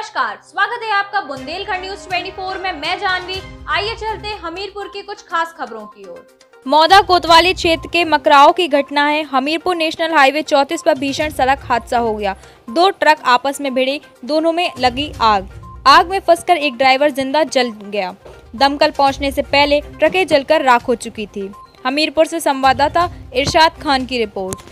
नमस्कार, स्वागत है आपका बुंदेलखंड न्यूज़ 24 में। मैं जानवी, आइए चलते हमीरपुर की कुछ खास खबरों की ओर। मौदा कोतवाली क्षेत्र के मकराओं की घटना है। हमीरपुर नेशनल हाईवे चौतीस पर भीषण सड़क हादसा हो गया। दो ट्रक आपस में भिड़े, दोनों में लगी आग। आग में फंसकर एक ड्राइवर ज़िंदा जल गया। दमकल पहुँचने से पहले ट्रकें जलकर राख हो चुकी थी। हमीरपुर से संवाददाता इरशाद खान की रिपोर्ट।